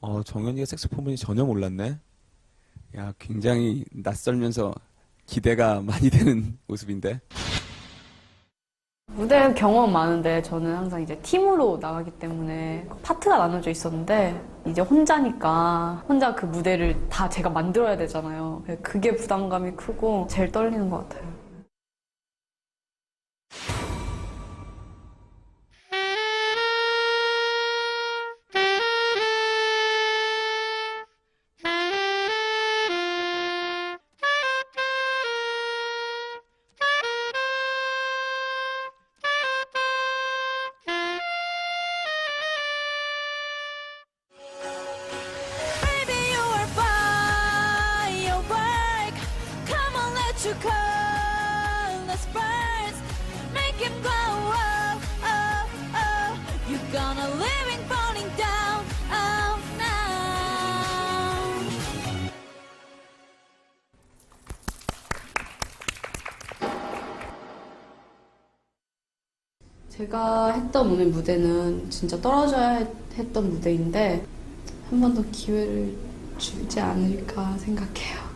어, 정현이가 색소폰인지 전혀 몰랐네. 야, 굉장히 낯설면서 기대가 많이 되는 모습인데. 무대 경험 많은데 저는 항상 이제 팀으로 나가기 때문에 파트가 나눠져 있었는데 이제 혼자니까 혼자 그 무대를 다 제가 만들어야 되잖아요. 그게 부담감이 크고 제일 떨리는 것 같아요. Let your colors burst. Make him glow. Oh, oh, oh. You're gonna living falling down. Oh, now. 제가 했던 오늘 무대는 진짜 떨어져야 했- 했던 무대인데 한 번 더 기회를 주지 않을까 생각해요.